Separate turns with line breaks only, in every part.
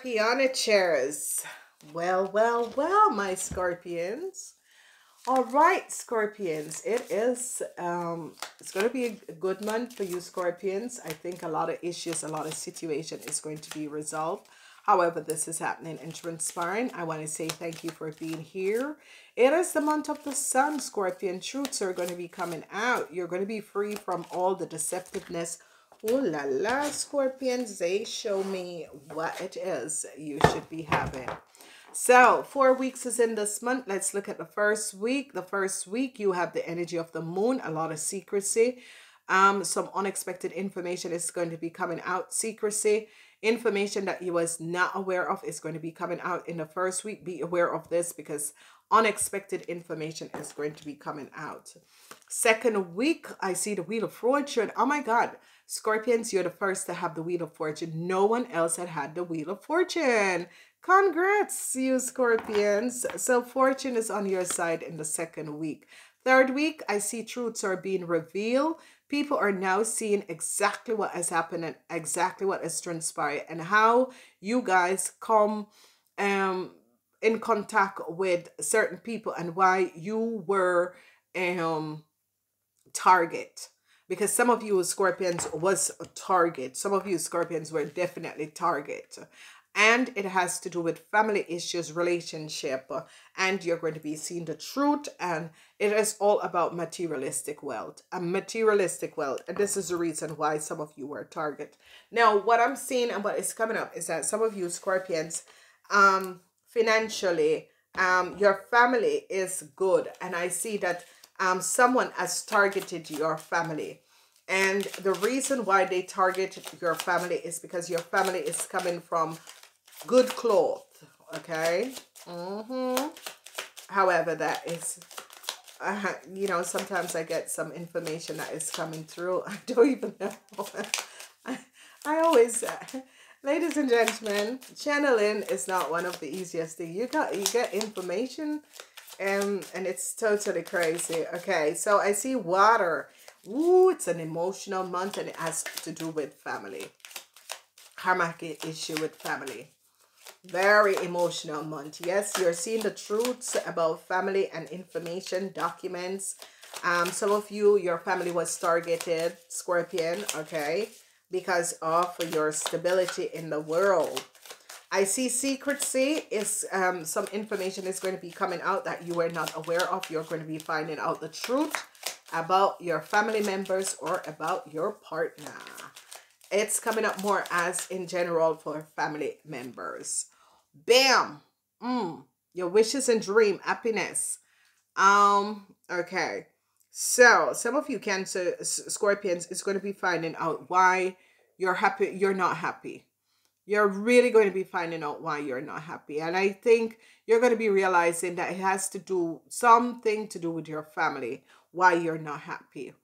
Scorpionichers. Well, well, well, my scorpions. All right, scorpions. It is um it's going to be a good month for you scorpions. I think a lot of issues, a lot of situation is going to be resolved. However, this is happening and transpiring. I want to say thank you for being here. It is the month of the sun, Scorpion. Truths are going to be coming out. You're going to be free from all the deceptiveness Oh la la, Scorpions, they show me what it is you should be having. So, four weeks is in this month. Let's look at the first week. The first week, you have the energy of the moon, a lot of secrecy. Um, some unexpected information is going to be coming out. Secrecy, information that you was not aware of is going to be coming out in the first week. Be aware of this because unexpected information is going to be coming out. Second week, I see the Wheel of Fortune. Oh my God. Scorpions, you're the first to have the Wheel of Fortune. No one else had had the Wheel of Fortune. Congrats, you Scorpions. So fortune is on your side in the second week. Third week, I see truths are being revealed. People are now seeing exactly what has happened and exactly what has transpired and how you guys come um in contact with certain people and why you were um target because some of you scorpions was a target. Some of you scorpions were definitely target. And it has to do with family issues relationship and you're going to be seeing the truth. And it is all about materialistic wealth and materialistic wealth. And this is the reason why some of you were target. Now what i'm seeing and what is coming up is that some of you scorpions um financially um your family is good. And i see that um, someone has targeted your family. And the reason why they target your family is because your family is coming from good cloth, okay? Mm-hmm. However, that is, uh, you know, sometimes I get some information that is coming through. I don't even know. I, I always, uh, ladies and gentlemen, channeling is not one of the easiest things. You got, you get information and and it's totally crazy. Okay so i see water. Ooh, it's an emotional month and it has to do with family. Karmic issue with family. Very emotional month. Yes you're seeing the truths about family and information documents. Um some of you your family was targeted scorpion okay because of your stability in the world I see secrecy is um, some information is going to be coming out that you were not aware of. You're going to be finding out the truth about your family members or about your partner. It's coming up more as in general for family members. Bam! Mm, your wishes and dream, happiness. Um, okay. So, some of you Cancer Scorpions is going to be finding out why you're happy, you're not happy you're really going to be finding out why you're not happy. And I think you're going to be realizing that it has to do something to do with your family, why you're not happy.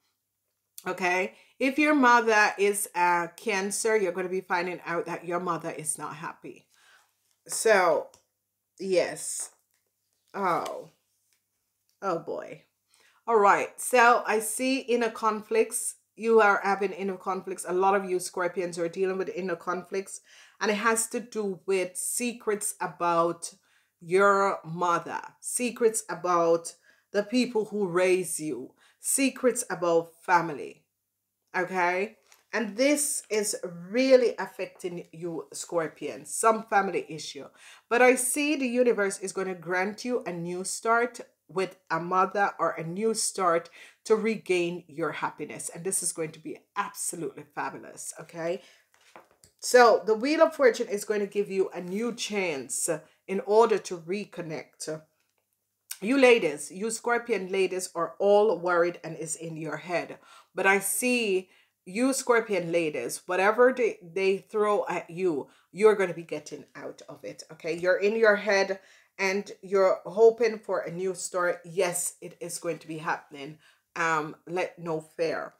Okay. If your mother is a cancer, you're going to be finding out that your mother is not happy. So, yes. Oh. Oh boy. All right. So I see inner conflicts. You are having inner conflicts. A lot of you Scorpions are dealing with inner conflicts and it has to do with secrets about your mother, secrets about the people who raise you, secrets about family. Okay? And this is really affecting you, Scorpion, some family issue. But I see the universe is going to grant you a new start with a mother or a new start to regain your happiness. And this is going to be absolutely fabulous. Okay? So the Wheel of Fortune is going to give you a new chance in order to reconnect. You ladies, you Scorpion ladies are all worried and is in your head. But I see you Scorpion ladies, whatever they, they throw at you, you're going to be getting out of it. Okay, you're in your head and you're hoping for a new start. Yes, it is going to be happening. Um, let no fear.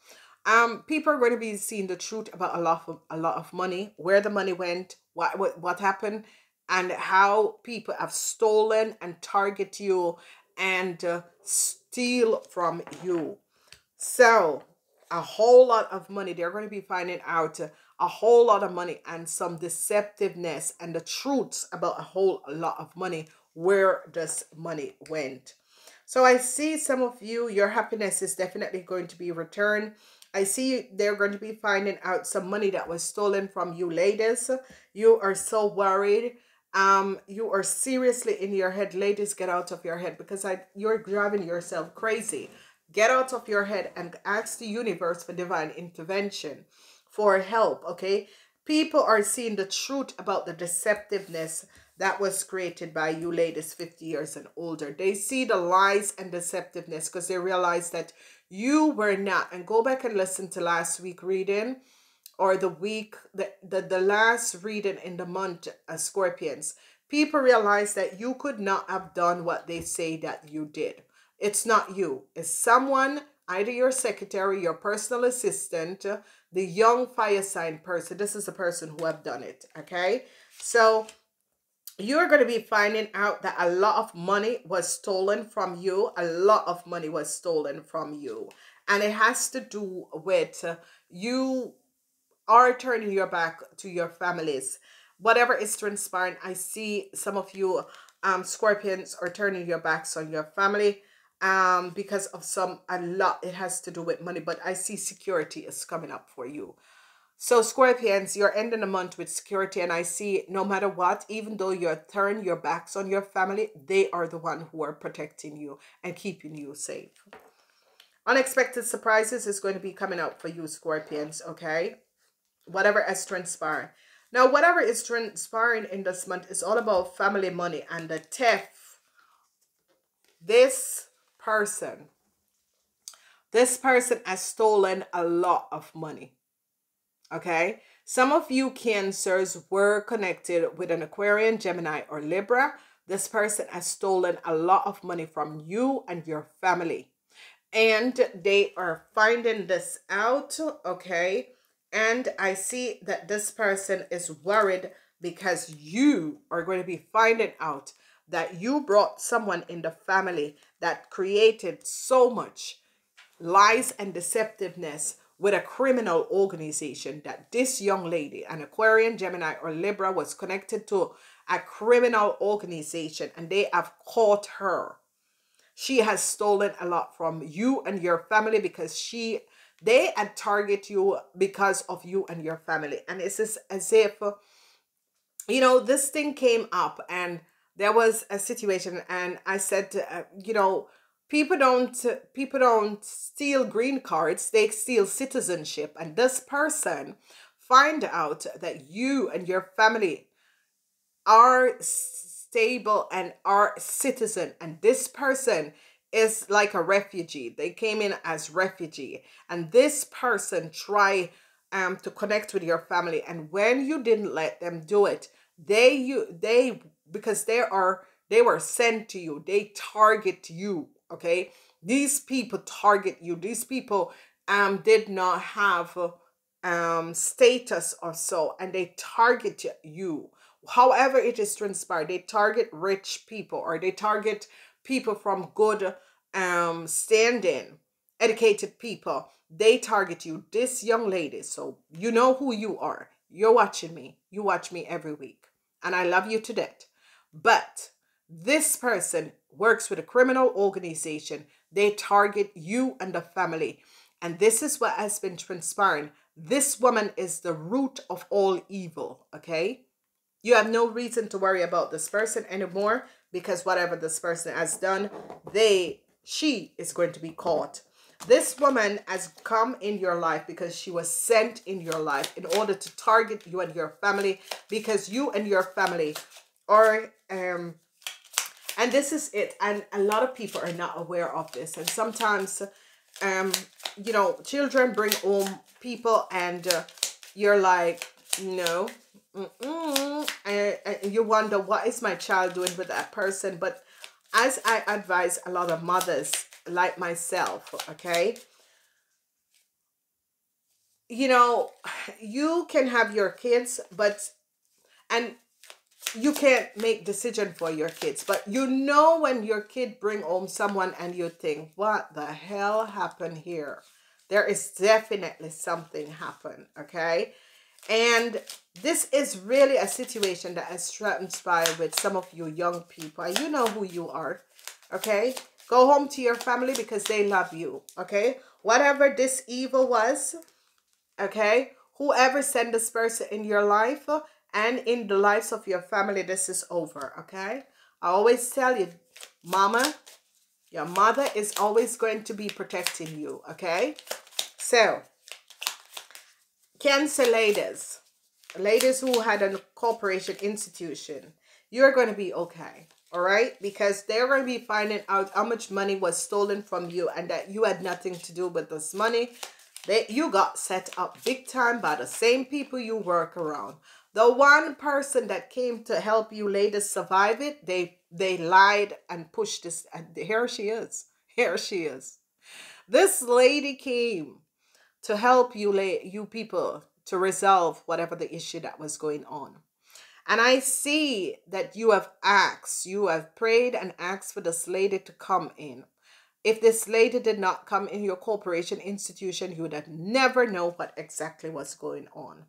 Um, people are going to be seeing the truth about a lot of a lot of money, where the money went, what what what happened, and how people have stolen and target you and uh, steal from you. So a whole lot of money. They're going to be finding out a whole lot of money and some deceptiveness and the truths about a whole lot of money where this money went so i see some of you your happiness is definitely going to be returned I see they're going to be finding out some money that was stolen from you ladies. You are so worried. Um, you are seriously in your head. Ladies, get out of your head because I you're driving yourself crazy. Get out of your head and ask the universe for divine intervention, for help, okay? People are seeing the truth about the deceptiveness that was created by you ladies 50 years and older. They see the lies and deceptiveness because they realize that you were not. And go back and listen to last week reading or the week, the, the, the last reading in the month, uh, Scorpions. People realize that you could not have done what they say that you did. It's not you. It's someone, either your secretary, your personal assistant, the young fire sign person. This is the person who have done it. Okay. So you're going to be finding out that a lot of money was stolen from you. A lot of money was stolen from you. And it has to do with you are turning your back to your families. Whatever is transpiring, I see some of you um, Scorpions are turning your backs on your family um, because of some, a lot, it has to do with money. But I see security is coming up for you. So Scorpions, you're ending the month with security and I see no matter what, even though you're turning your backs on your family, they are the one who are protecting you and keeping you safe. Unexpected surprises is going to be coming out for you, Scorpions, okay? Whatever has transpired. Now, whatever is transpiring in this month is all about family money and the theft. This person, this person has stolen a lot of money Okay. Some of you cancers were connected with an Aquarian, Gemini, or Libra. This person has stolen a lot of money from you and your family. And they are finding this out. Okay. And I see that this person is worried because you are going to be finding out that you brought someone in the family that created so much lies and deceptiveness with a criminal organization that this young lady, an Aquarian, Gemini, or Libra, was connected to a criminal organization and they have caught her. She has stolen a lot from you and your family because she they had target you because of you and your family. And it's as if you know this thing came up and there was a situation and I said, uh, you know, people don't people don't steal green cards they steal citizenship. And this person find out that you and your family are stable and are citizen. And this person is like a refugee. They came in as refugee. And this person try um to connect with your family. And when you didn't let them do it they you they because they are they were sent to you. They target you okay? These people target you. These people um did not have um status or so and they target you. However it is transpired they target rich people or they target people from good um standing educated people. They target you. This young lady so you know who you are. You're watching me. You watch me every week. And i love you to death. But this person works with a criminal organization. They target you and the family. And this is what has been transpiring. This woman is the root of all evil, okay? You have no reason to worry about this person anymore because whatever this person has done, they, she is going to be caught. This woman has come in your life because she was sent in your life in order to target you and your family because you and your family are um and this is it and a lot of people are not aware of this and sometimes um you know children bring home people and uh, you're like no mm -mm. And, and you wonder what is my child doing with that person but as i advise a lot of mothers like myself okay you know you can have your kids but and you can't make decision for your kids but you know when your kid bring home someone and you think what the hell happened here there is definitely something happened okay And this is really a situation that has transpired with some of you young people. You know who you are. Okay? Go home to your family because they love you. Okay? Whatever this evil was, okay? Whoever sent this person in your life and in the lives of your family, this is over. Okay? I always tell you, mama, your mother is always going to be protecting you. Okay? So, Cancer ladies, ladies who had a corporation institution, you're going to be okay. All right? Because they're going to be finding out how much money was stolen from you and that you had nothing to do with this money. That you got set up big time by the same people you work around. The one person that came to help you ladies survive it, they they lied and pushed this. And here she is. Here she is. This lady came to help you, you people to resolve whatever the issue that was going on. And I see that you have asked, you have prayed and asked for this lady to come in. If this lady did not come in your corporation institution, you would have never know what exactly was going on.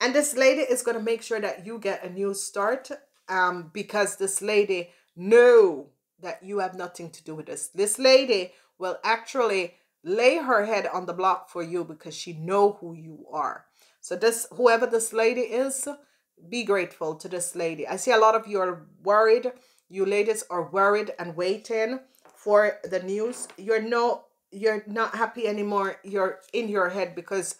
And this lady is going to make sure that you get a new start um, because this lady know that you have nothing to do with this. This lady will actually lay her head on the block for you because she know who you are. So this whoever this lady is, be grateful to this lady. I see a lot of you are worried. You ladies are worried and waiting for the news. You're no you're not happy anymore. You're in your head because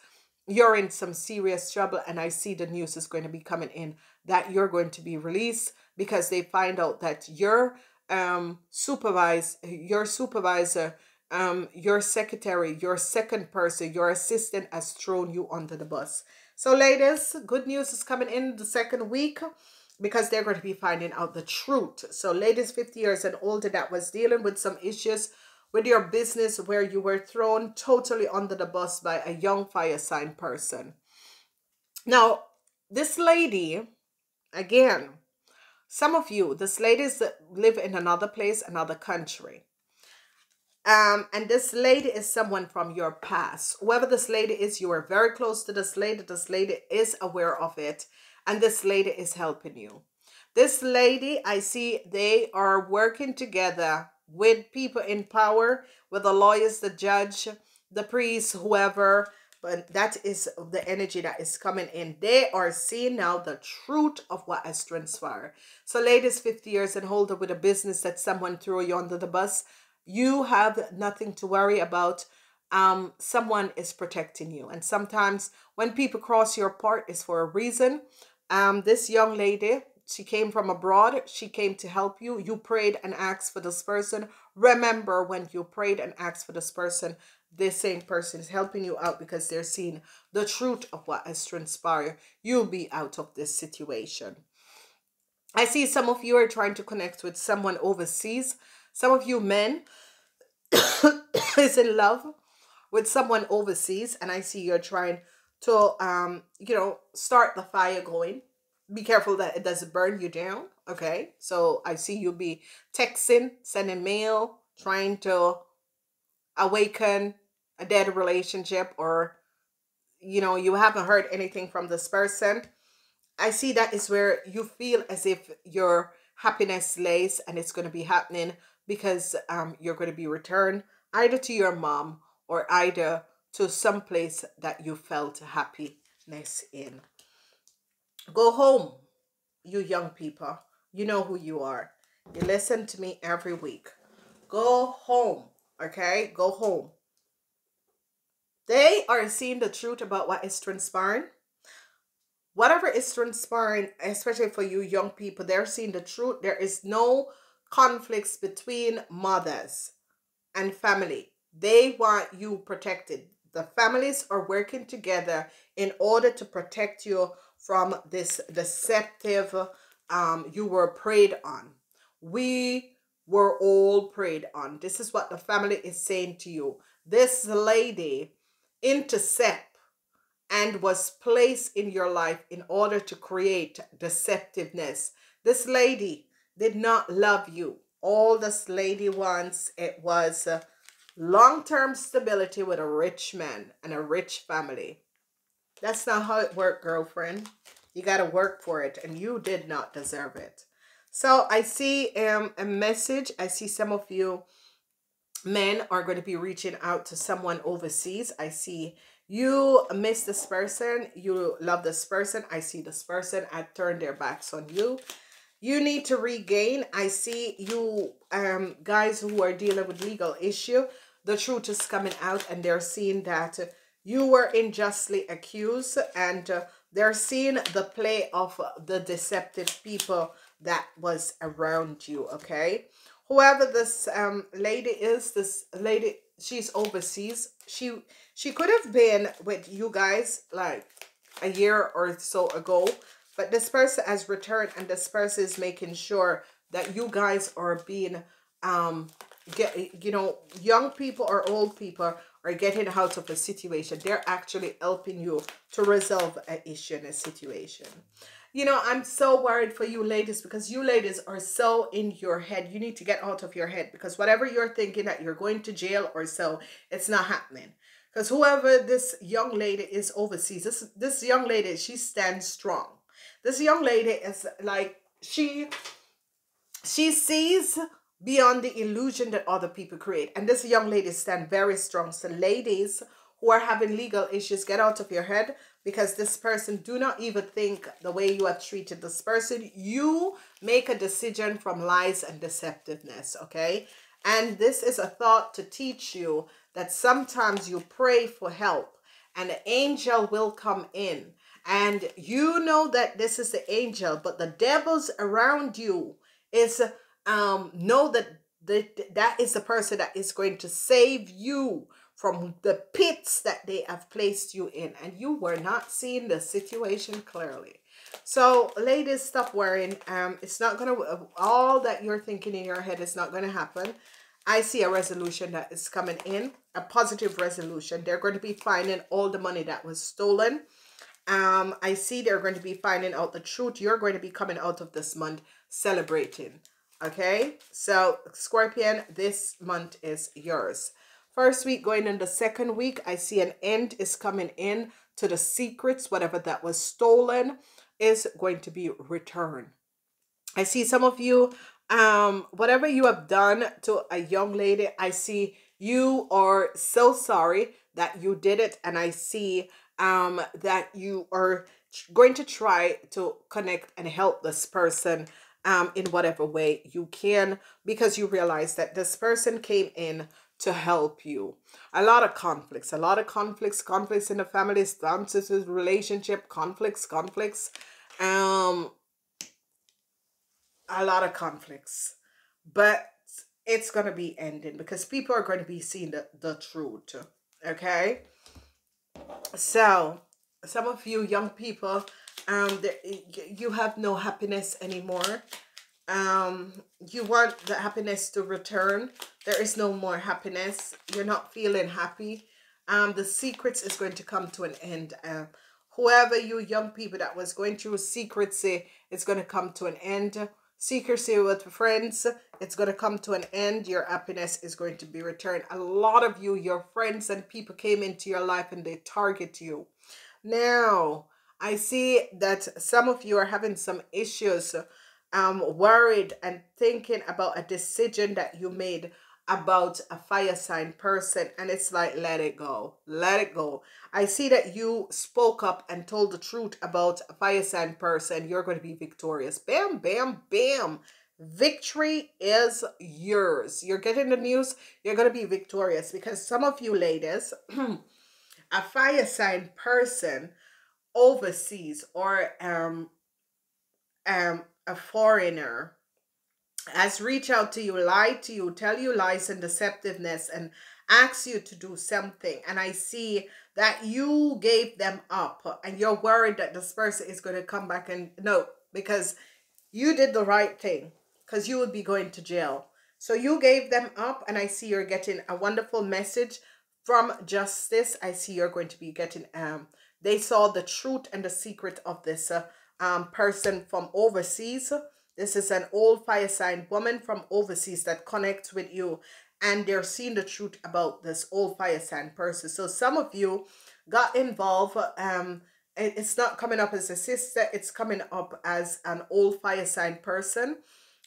you're in some serious trouble and I see the news is going to be coming in that you're going to be released because they find out that your um supervise your supervisor um, your secretary, your second person, your assistant has thrown you under the bus. So ladies, good news is coming in the second week because they're going to be finding out the truth. So ladies 50 years and older that was dealing with some issues with your business where you were thrown totally under the bus by a young fire sign person. Now, this lady, again, some of you, this ladies live in another place, another country. Um, and this lady is someone from your past. Whoever this lady is, you are very close to this lady. This lady is aware of it. And this lady is helping you. This lady, I see they are working together with people in power, with the lawyers, the judge, the priest, whoever. But that is the energy that is coming in. They are seeing now the truth of what has transpired. So ladies, 50 years and older with a business that someone threw you under the bus, you have nothing to worry about um someone is protecting you and sometimes when people cross your path is for a reason um this young lady she came from abroad. She came to help you. You prayed and asked for this person. Remember when you prayed and asked for this person this same person is helping you out because they're seeing the truth of what has transpired. You'll be out of this situation. I see some of you are trying to connect with someone overseas. Some of you men is in love with someone overseas and I see you're trying to um you know start the fire going. Be careful that it doesn't burn you down. Okay. So I see you be texting, sending mail, trying to awaken a dead relationship or you know you haven't heard anything from this person. I see that is where you feel as if your happiness lays and it's going to be happening because um, you're going to be returned either to your mom or either to some place that you felt happiness in. Go home, you young people. You know who you are. You listen to me every week. Go home, okay? Go home. They are seeing the truth about what is transpiring. Whatever is transpiring, especially for you young people, they're seeing the truth. There is no conflicts between mothers and family. They want you protected. The families are working together in order to protect you from this deceptive um you were preyed on. We were all preyed on. This is what the family is saying to you. This lady intercept and was placed in your life in order to create deceptiveness. This lady did not love you. All this lady wants, it was uh, long-term stability with a rich man and a rich family. That's not how it worked, girlfriend. You got to work for it, and you did not deserve it. So I see um, a message. I see some of you men are going to be reaching out to someone overseas. I see you miss this person. You love this person. I see this person. I turn their backs on you. You need to regain. I see you um, guys who are dealing with legal issue. The truth is coming out and they're seeing that you were unjustly accused and uh, they're seeing the play of the deceptive people that was around you, okay? Whoever this um lady is, this lady, she's overseas. She she could have been with you guys like a year or so ago, but this person has returned and this person is making sure that you guys are being um get you know young people or old people are getting out of a situation they're actually helping you to resolve an issue in a situation you know, I'm so worried for you ladies because you ladies are so in your head. You need to get out of your head because whatever you're thinking that you're going to jail or so, it's not happening. Because whoever this young lady is overseas, this this young lady, she stands strong. This young lady is like she she sees beyond the illusion that other people create. And this young lady stand very strong. So ladies who are having legal issues, get out of your head because this person do not even think the way you have treated this person you make a decision from lies and deceptiveness okay and this is a thought to teach you that sometimes you pray for help and an angel will come in and you know that this is the angel but the devils around you is um know that that that is the person that is going to save you from the pits that they have placed you in and you were not seeing the situation clearly. So ladies stop worrying. Um it's not gonna all that you're thinking in your head is not gonna happen. I see a resolution that is coming in a positive resolution. They're going to be finding all the money that was stolen. Um i see they're going to be finding out the truth. You're going to be coming out of this month celebrating okay so scorpion this month is yours First week going in the second week, I see an end is coming in to the secrets, whatever that was stolen is going to be returned. I see some of you, um, whatever you have done to a young lady, I see you are so sorry that you did it. And I see um, that you are going to try to connect and help this person um, in whatever way you can because you realize that this person came in to help you. A lot of conflicts, a lot of conflicts, conflicts in the family, with relationship, conflicts, conflicts, um, a lot of conflicts. But it's going to be ending because people are going to be seeing the, the truth. Okay? So, some of you young people, um, you have no happiness anymore. Um you want the happiness to return. There is no more happiness. You're not feeling happy. Um the secrets is going to come to an end. Uh, whoever you young people that was going through secrecy it's going to come to an end. Secrecy with friends it's going to come to an end. Your happiness is going to be returned. A lot of you your friends and people came into your life and they target you. Now i see that some of you are having some issues um, worried and thinking about a decision that you made about a fire sign person and it's like let it go let it go. I see that you spoke up and told the truth about a fire sign person. You're going to be victorious. Bam bam bam. Victory is yours. You're getting the news. You're going to be victorious because some of you ladies a fire sign person overseas or um um a foreigner has reached out to you, lied to you, tell you lies and deceptiveness, and ask you to do something. And I see that you gave them up and you're worried that this person is going to come back and no, because you did the right thing because you would be going to jail. So you gave them up and I see you're getting a wonderful message from justice. I see you're going to be getting, um, they saw the truth and the secret of this uh, um, person from overseas. This is an old fire sign woman from overseas that connects with you and they're seeing the truth about this old fire sign person. So some of you got involved um, it's not coming up as a sister, it's coming up as an old fire sign person.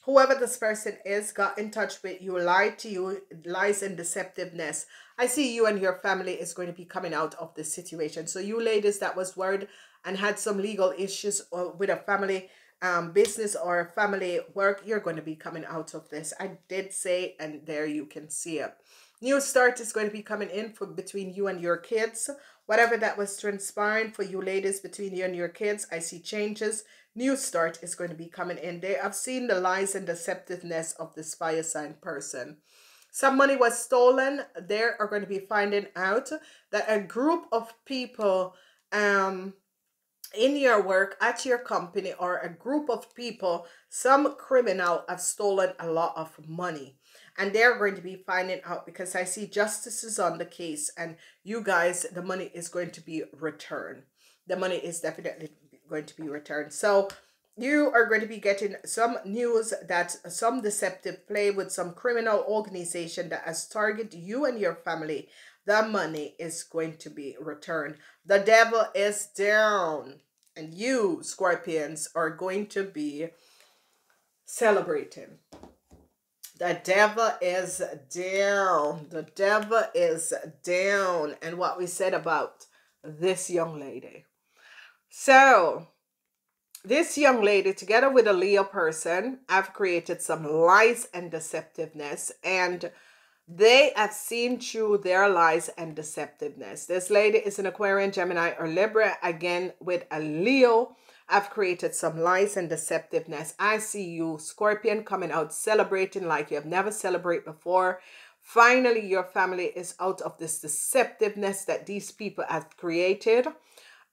Whoever this person is got in touch with you, lied to you, lies and deceptiveness. I see you and your family is going to be coming out of this situation. So you ladies that was worried and had some legal issues uh, with a family um, business or family work, you're going to be coming out of this. I did say, and there you can see it. New start is going to be coming in for between you and your kids. Whatever that was transpiring for you ladies between you and your kids, I see changes. New start is going to be coming in. They have seen the lies and deceptiveness of this fire sign person. Some money was stolen. They are going to be finding out that a group of people um in your work at your company or a group of people some criminal have stolen a lot of money and they're going to be finding out because i see justice is on the case and you guys the money is going to be returned the money is definitely going to be returned so you are going to be getting some news that some deceptive play with some criminal organization that has targeted you and your family the money is going to be returned. The devil is down. And you, Scorpions, are going to be celebrating. The devil is down. The devil is down. And what we said about this young lady. So, this young lady, together with a Leo person, have created some lies and deceptiveness. And they have seen through their lies and deceptiveness. This lady is an Aquarian, Gemini, or Libra. Again, with a Leo, I've created some lies and deceptiveness. I see you, Scorpion, coming out celebrating like you have never celebrated before. Finally, your family is out of this deceptiveness that these people have created.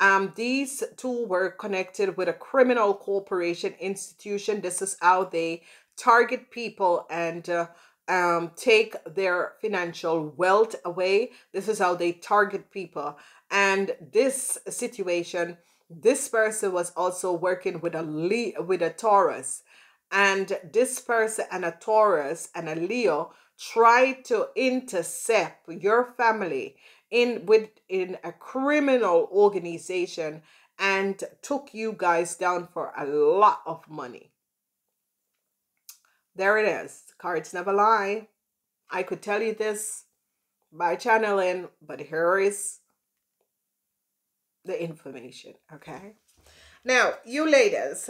Um, these two were connected with a criminal corporation institution. This is how they target people and uh, um, take their financial wealth away. This is how they target people. And this situation, this person was also working with a Le- with a Taurus, and this person and a Taurus and a Leo tried to intercept your family in with in a criminal organization and took you guys down for a lot of money. There it is. Cards never lie. I could tell you this by channeling, but here is the information, okay? Now, you ladies,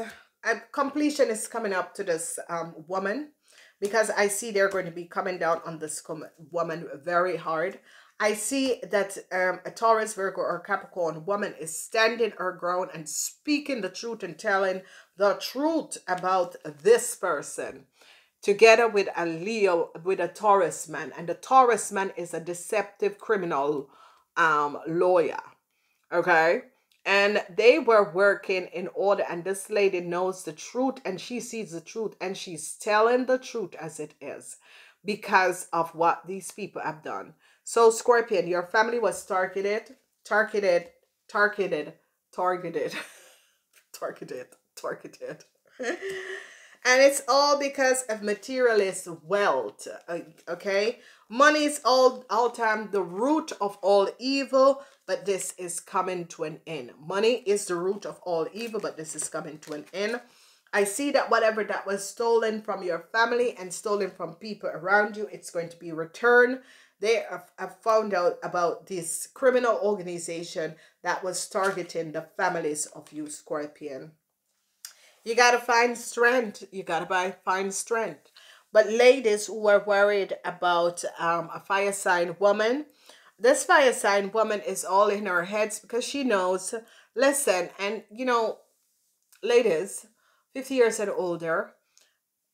completion is coming up to this um, woman because I see they're going to be coming down on this woman very hard. I see that um, a Taurus, Virgo, or Capricorn woman is standing her ground and speaking the truth and telling the truth about this person together with a Leo, with a Taurus man. And the Taurus man is a deceptive criminal um, lawyer. Okay? And they were working in order, and this lady knows the truth and she sees the truth and she's telling the truth as it is because of what these people have done. So, Scorpion, your family was targeted, targeted, targeted, targeted, targeted, targeted. and it's all because of materialist wealth uh, okay money is all all time the root of all evil but this is coming to an end money is the root of all evil but this is coming to an end I see that whatever that was stolen from your family and stolen from people around you, it's going to be returned. They have, found out about this criminal organization that was targeting the families of you, Scorpion. You got to find strength. You got to find strength. But ladies who are worried about um, a fire sign woman, this fire sign woman is all in her heads because she knows, listen, and you know, ladies, 50 years and older,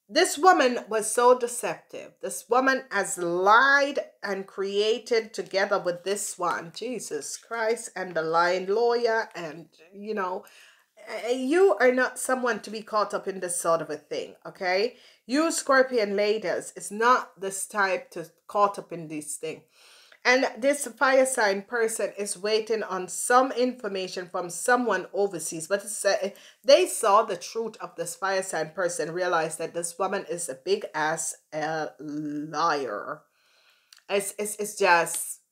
this woman was so deceptive. This woman has lied and created together with this one, Jesus Christ, and the lying lawyer, and you know, you are not someone to be caught up in this sort of a thing, okay? You Scorpion ladies is not this type to caught up in this thing. And this fire sign person is waiting on some information from someone overseas. But uh, they saw the truth of this fire sign person, realized that this woman is a big ass uh, liar. It's, it's, it's just,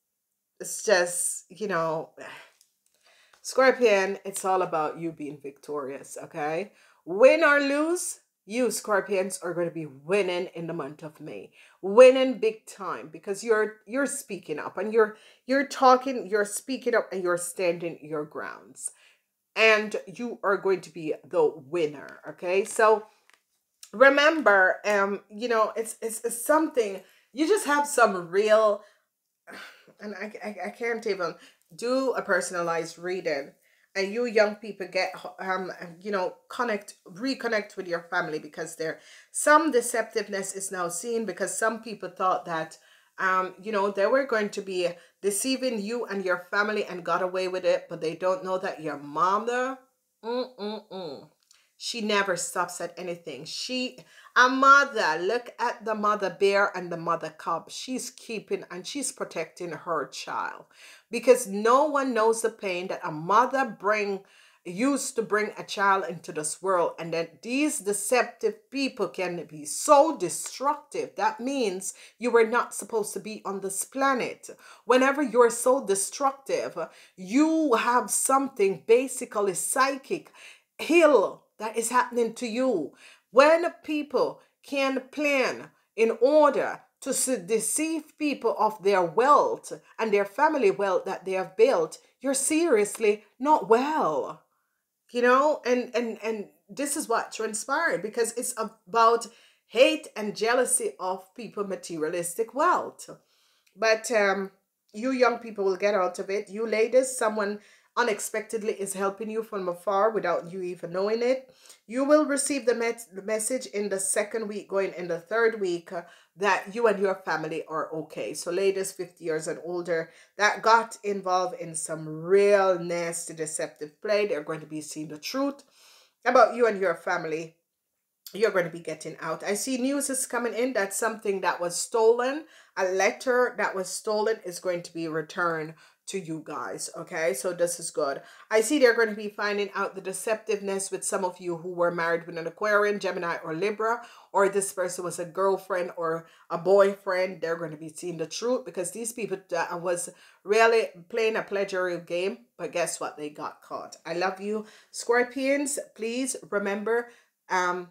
it's just, you know Scorpion, it's all about you being victorious, okay? Win or lose, you Scorpions are going to be winning in the month of May. Winning big time because you're you're speaking up and you're you're talking, you're speaking up and you're standing your grounds. And you are going to be the winner, okay? So remember, um, you know, it's it's, it's something you just have some real and I, I, I can't even do a personalized reading and you young people get um you know connect reconnect with your family because there some deceptiveness is now seen because some people thought that um you know they were going to be deceiving you and your family and got away with it but they don't know that your mother mm-mm-mm she never stops at anything. She, a mother, look at the mother bear and the mother cub. She's keeping and she's protecting her child because no one knows the pain that a mother bring used to bring a child into this world and that these deceptive people can be so destructive that means you were not supposed to be on this planet whenever you're so destructive you have something basically psychic heal that is happening to you. When people can plan in order to deceive people of their wealth and their family wealth that they have built, you're seriously not well. You know, and and and this is what transpired because it's about hate and jealousy of people materialistic wealth. But um you young people will get out of it. You ladies, someone unexpectedly is helping you from afar without you even knowing it. You will receive the, met- the message in the second week, going in the third week, uh, that you and your family are okay. So, ladies 50 years and older that got involved in some real nasty, deceptive play, they're going to be seeing the truth about you and your family. You're going to be getting out. I see news is coming in that something that was stolen, a letter that was stolen, is going to be returned to you guys okay? So this is good. I see they're going to be finding out the deceptiveness with some of you who were married with an aquarian gemini or libra or this person was a girlfriend or a boyfriend. They're going to be seeing the truth because these people uh, was really playing a pleasure game but guess what? They got caught. I love you scorpions. Please remember um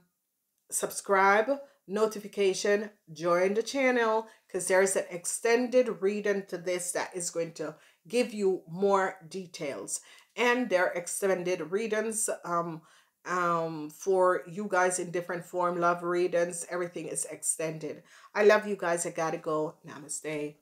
subscribe notification join the channel because there's an extended reading to this that is going to give you more details. And their extended readings um um for you guys in different form love readings everything is extended. I love you guys. I gotta go. Namaste